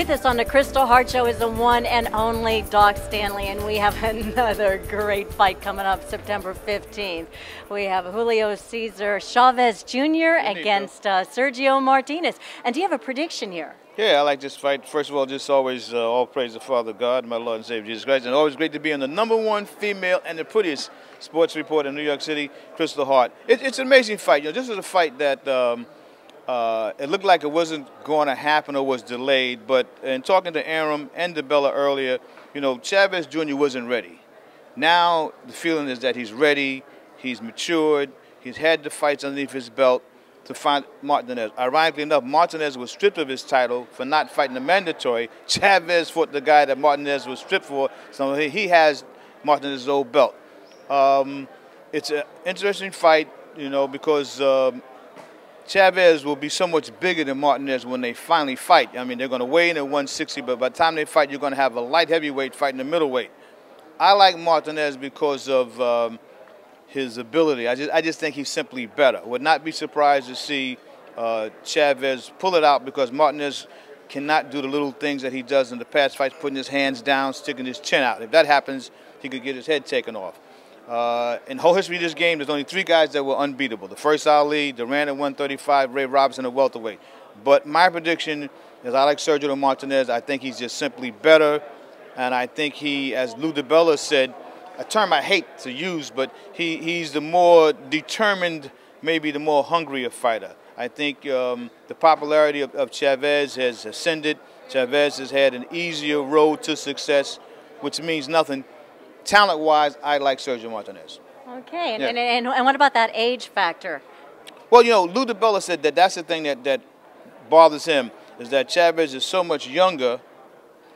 With us on the Kristal Hart Show is the one and only Doc Stanley, and we have another great fight coming up September 15th. We have Julio Cesar Chavez Jr. against uh, Sergio Martinez. And do you have a prediction here? Yeah, I like this fight. First of all, just always uh, all praise the Father God, my Lord and Savior Jesus Christ, and always great to be on the number one female and the prettiest sports report in New York City, Kristal Hart. It, it's an amazing fight. You know, this is a fight that. Um, uh, it looked like it wasn't going to happen or was delayed, but in talking to Arum and DiBella earlier, you know, Chavez Jr. wasn't ready. Now the feeling is that he's ready, he's matured, he's had the fights underneath his belt to fight Martinez. Ironically enough, Martinez was stripped of his title for not fighting the mandatory. Chavez fought the guy that Martinez was stripped for, so he has Martinez's old belt. Um, it's an interesting fight, you know, because um, Chavez will be so much bigger than Martinez when they finally fight. I mean, they're going to weigh in at 160, but by the time they fight, you're going to have a light heavyweight fighting the middleweight. I like Martinez because of um, his ability. I just, I just think he's simply better. Would not be surprised to see uh, Chavez pull it out because Martinez cannot do the little things that he does in the past fights, putting his hands down, sticking his chin out. If that happens, he could get his head taken off. Uh, in whole history of this game, there's only three guys that were unbeatable. The first Ali, Duran at 135, Ray Robinson at welterweight. But my prediction is I like Sergio Martinez. I think he's just simply better. And I think he, as Lou DiBella said, a term I hate to use, but he, he's the more determined, maybe the more hungrier fighter. I think um, the popularity of, of Chavez has ascended. Chavez has had an easier road to success, which means nothing talent wise, I like Sergio Martinez. Okay, and, yeah. and, and, and, what about that age factor? Well, you know, Lou DiBella said that that's the thing that, that bothers him is that Chavez is so much younger.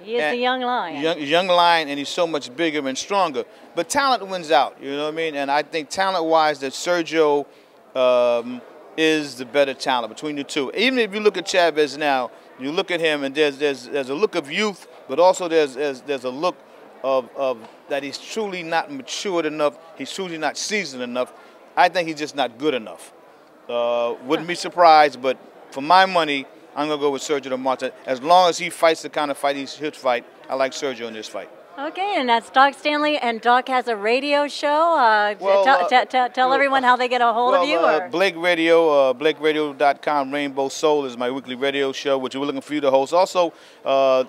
He is a young lion. Young, young lion, and he's so much bigger and stronger. But talent wins out, you know what I mean? And I think talent wise, that Sergio um, is the better talent between the two. Even if you look at Chavez now, you look at him, and there's, there's, there's a look of youth, but also there's, there's, there's a look of, of that he's truly not matured enough, he's truly not seasoned enough. I think he's just not good enough. Uh, wouldn't be surprised, but for my money, I'm going to go with Sergio Martin. As long as he fights the kind of fight he should fight, I like Sergio in this fight. Okay, and that's Doc Stanley, and Doc has a radio show. Uh, well, uh, tell well, everyone how they get a hold well, of you. Uh, Blake Radio, uh, BlakeRadio.com, Rainbow Soul is my weekly radio show, which we're looking for you to host. Also, uh,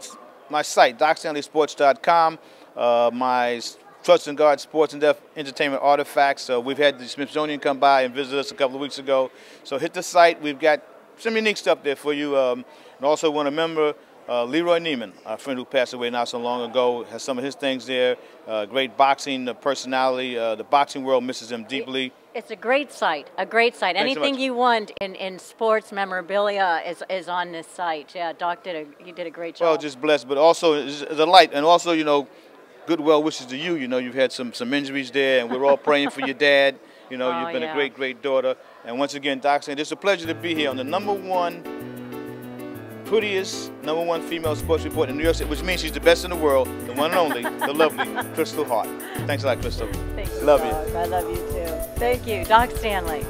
my site, DocStanleySports.com uh, my Trust and Guard Sports and Deaf Entertainment Artifacts. Uh, we've had the Smithsonian come by and visit us a couple of weeks ago. So hit the site. We've got some unique stuff there for you. Um, and also want to remember uh, Leroy Neiman, our friend who passed away not so long ago, has some of his things there. Uh, great boxing personality. Uh, the boxing world misses him deeply. It's a great site, a great site. Thanks Anything so you want in, in sports memorabilia is, is on this site. Yeah, Doc did a, he did a great job. Well, just blessed, but also a light. And also, you know, good well wishes to you. You know, you've had some, some injuries there, and we're all praying for your dad. You know, oh, you've been yeah. a great, great daughter. And once again, Doc, saying it's a pleasure to be here on the number one prettiest number one female sports report in New York City, which means she's the best in the world, the one and only, the lovely Kristal Hart. Thanks a lot, Kristal. Thank you. Love you. I love you too. Thank you, Doc Stanley.